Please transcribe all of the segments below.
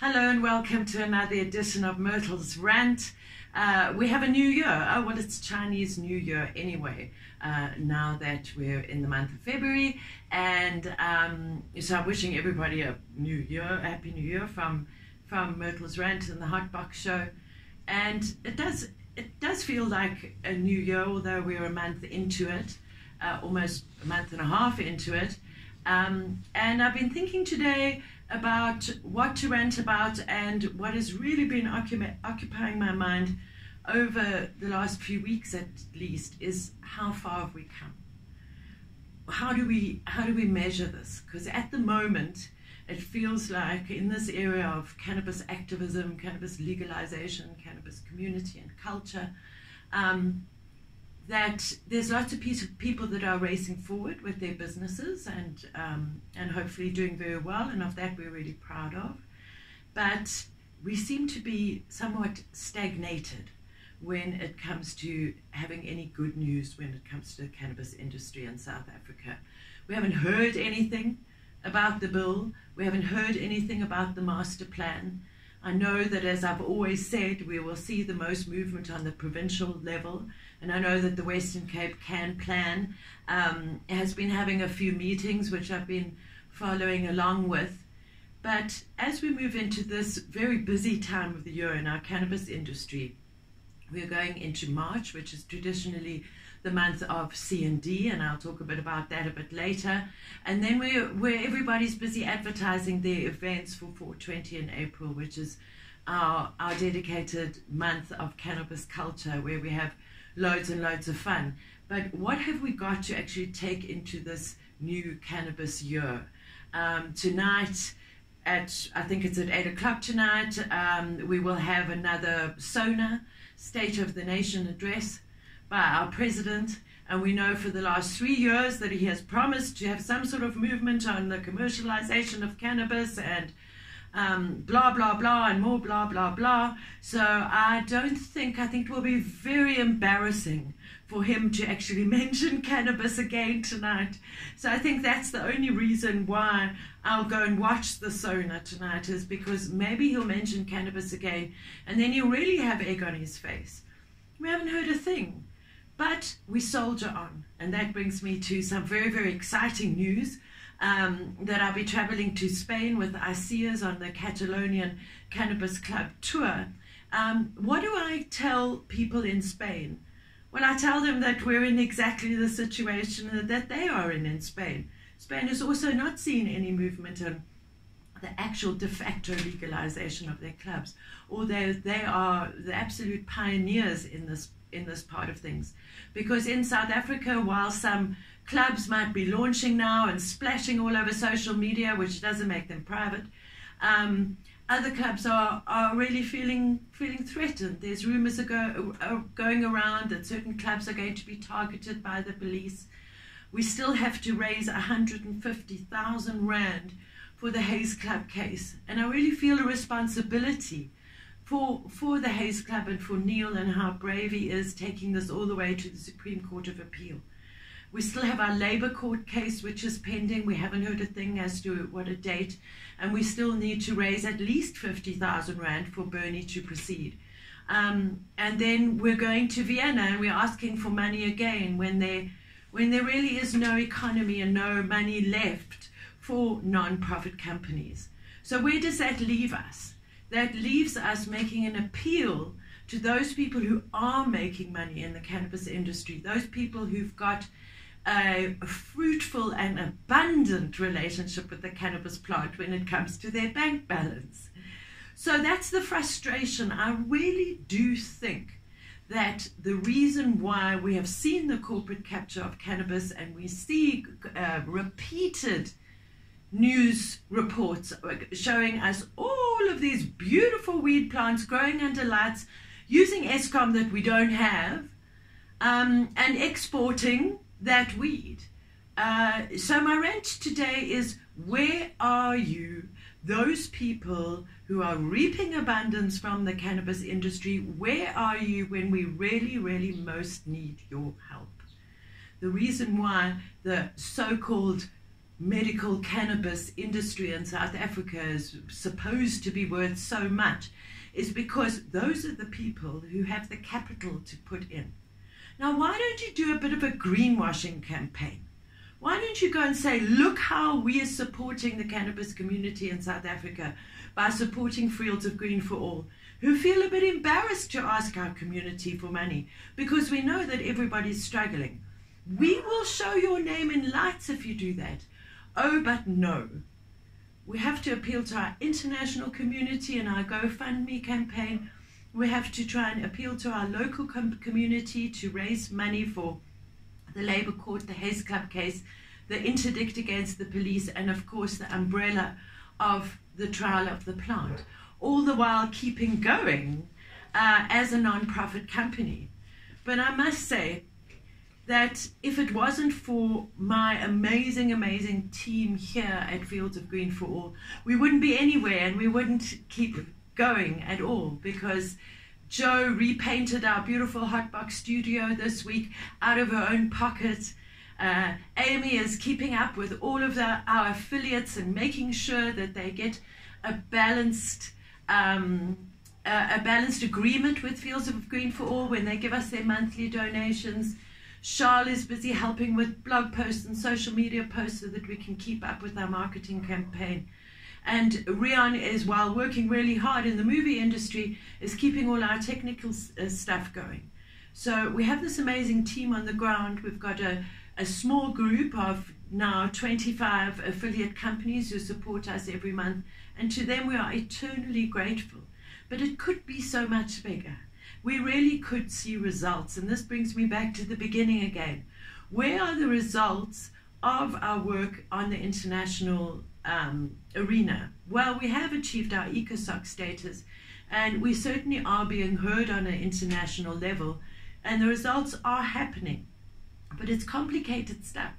Hello and welcome to another edition of Myrtle's Rant. Uh, we have a new year. Oh, well, it's Chinese New Year anyway, uh, now that we're in the month of February. And um, so I'm wishing everybody a new year, a happy new year from, from Myrtle's Rant and the Hot Box Show. And it does, it does feel like a new year, although we're a month into it, uh, almost a month and a half into it. Um, and I've been thinking today about what to rant about and what has really been occup- occupying my mind over the last few weeks at least is how far have we come how do we how do we measure this because at the moment it feels like in this area of cannabis activism cannabis legalization cannabis community and culture um, that there's lots of people that are racing forward with their businesses and um, and hopefully doing very well, and of that we're really proud of. But we seem to be somewhat stagnated when it comes to having any good news when it comes to the cannabis industry in South Africa. We haven't heard anything about the bill. We haven't heard anything about the master plan. I know that, as I've always said, we will see the most movement on the provincial level and I know that the Western Cape Can Plan um, has been having a few meetings, which I've been following along with. But as we move into this very busy time of the year in our cannabis industry, we're going into March, which is traditionally the month of CND, and I'll talk a bit about that a bit later. And then we're, where everybody's busy advertising their events for 420 in April, which is our, our dedicated month of cannabis culture, where we have loads and loads of fun. But what have we got to actually take into this new cannabis year? Um, tonight, at I think it's at eight o'clock tonight, um, we will have another SONA State of the Nation address by our president. And we know for the last three years that he has promised to have some sort of movement on the commercialization of cannabis and um, blah, blah, blah, and more blah, blah, blah. So I don't think, I think it will be very embarrassing for him to actually mention cannabis again tonight. So I think that's the only reason why I'll go and watch the Sona tonight is because maybe he'll mention cannabis again and then he'll really have egg on his face. We haven't heard a thing. But we soldier on. And that brings me to some very, very exciting news um, that I'll be traveling to Spain with ICEERS on the Catalonian Cannabis Club tour. Um, what do I tell people in Spain? Well, I tell them that we're in exactly the situation that they are in in Spain. Spain has also not seen any movement on the actual de facto legalization of their clubs, although they are the absolute pioneers in this in this part of things. Because in South Africa, while some clubs might be launching now and splashing all over social media, which doesn't make them private. Um, other clubs are, are really feeling feeling threatened. There's rumours go, are going around that certain clubs are going to be targeted by the police. We still have to raise 150,000 rand for the Haze Club case, and I really feel a responsibility for for the Haze Club and for Neil and how brave he is taking this all the way to the Supreme Court of Appeal. We still have our Labour Court case, which is pending. We haven't heard a thing as to what a date, and we still need to raise at least 50,000 Rand for Bernie to proceed. Um, and then we're going to Vienna and we're asking for money again when there, when there really is no economy and no money left for non-profit companies. So where does that leave us? That leaves us making an appeal to those people who are making money in the cannabis industry, those people who've got a fruitful and abundant relationship with the cannabis plant when it comes to their bank balance. So that's the frustration. I really do think that the reason why we have seen the corporate capture of cannabis and we see uh, repeated news reports showing us all of these beautiful weed plants growing under lights using Eskom that we don't have um, and exporting that weed. Uh, so my rant today is where are you, those people who are reaping abundance from the cannabis industry, where are you when we really, really most need your help? the reason why the so called medical cannabis industry in South Africa is supposed to be worth so much is because those are the people who have the capital to put in. Now, why don't you do a bit of a greenwashing campaign? Why don't you go and say, look how we are supporting the cannabis community in South Africa by supporting Fields of Green for All, who feel a bit embarrassed to ask our community for money because we know that everybody's struggling. We will show your name in lights if you do that. Oh, but no. We have to appeal to our international community and our GoFundMe campaign. We have to try and appeal to our local com- community to raise money for the Labour Court, the Haze Club case, the interdict against the police, and of course the umbrella of the trial of the plant, all the while keeping going uh, as a non profit company. But I must say, that if it wasn't for my amazing, amazing team here at Fields of Green for All, we wouldn't be anywhere and we wouldn't keep going at all because Joe repainted our beautiful hotbox studio this week out of her own pocket. Uh, Amy is keeping up with all of the, our affiliates and making sure that they get a balanced um, a balanced agreement with Fields of Green for All when they give us their monthly donations. Charl is busy helping with blog posts and social media posts so that we can keep up with our marketing campaign. And Rian is, while working really hard in the movie industry, is keeping all our technical uh, stuff going. So we have this amazing team on the ground. We've got a, a small group of now 25 affiliate companies who support us every month. And to them, we are eternally grateful. But it could be so much bigger we really could see results. And this brings me back to the beginning again. Where are the results of our work on the international um, arena? Well, we have achieved our ECOSOC status, and we certainly are being heard on an international level, and the results are happening. But it's complicated stuff.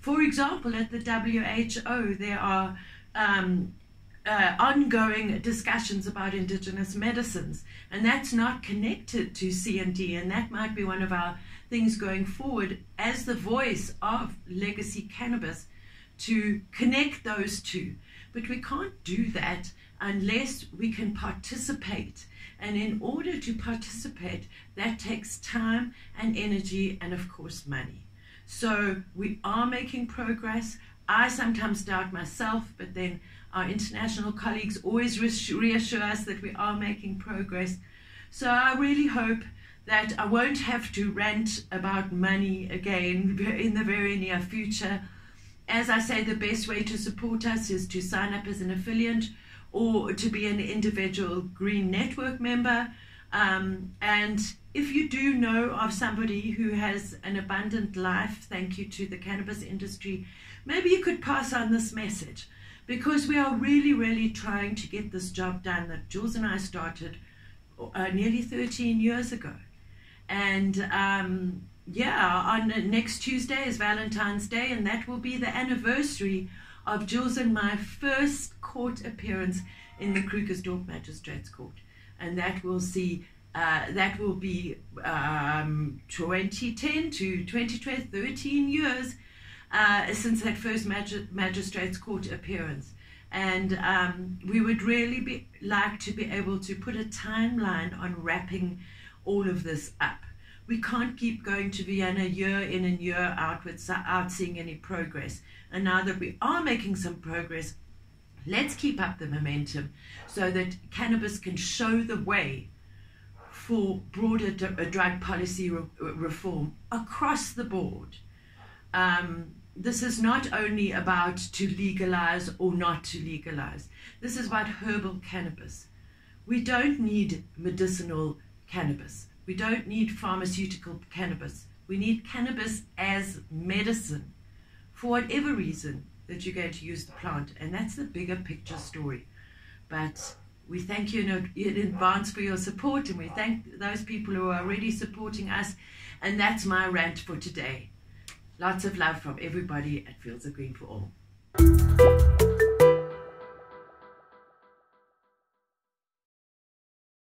For example, at the WHO, there are um, uh, ongoing discussions about indigenous medicines, and that's not connected to CND, and that might be one of our things going forward as the voice of legacy cannabis to connect those two. But we can't do that unless we can participate. And in order to participate, that takes time and energy and, of course, money. So we are making progress. I sometimes doubt myself, but then our international colleagues always reassure us that we are making progress. So I really hope that I won't have to rant about money again in the very near future. As I say, the best way to support us is to sign up as an affiliate or to be an individual Green Network member. Um, and if you do know of somebody who has an abundant life, thank you to the cannabis industry, maybe you could pass on this message because we are really, really trying to get this job done that Jules and I started uh, nearly 13 years ago. And um, yeah, on next Tuesday is Valentine's Day, and that will be the anniversary of Jules and my first court appearance in the Krugersdorp Magistrates Court. And that will see uh, that will be um, 2010 to 2012, 13 years uh, since that first Magis- magistrates court appearance. And um, we would really be, like to be able to put a timeline on wrapping all of this up. We can't keep going to Vienna year in and year out without seeing any progress. And now that we are making some progress, let's keep up the momentum so that cannabis can show the way for broader d- drug policy re- reform across the board. Um, this is not only about to legalize or not to legalize. This is about herbal cannabis. We don't need medicinal cannabis. We don't need pharmaceutical cannabis. We need cannabis as medicine for whatever reason that you're going to use the plant. And that's the bigger picture story. But we thank you in advance for your support and we thank those people who are already supporting us. And that's my rant for today. Lots of love from everybody at Fields of Green for All.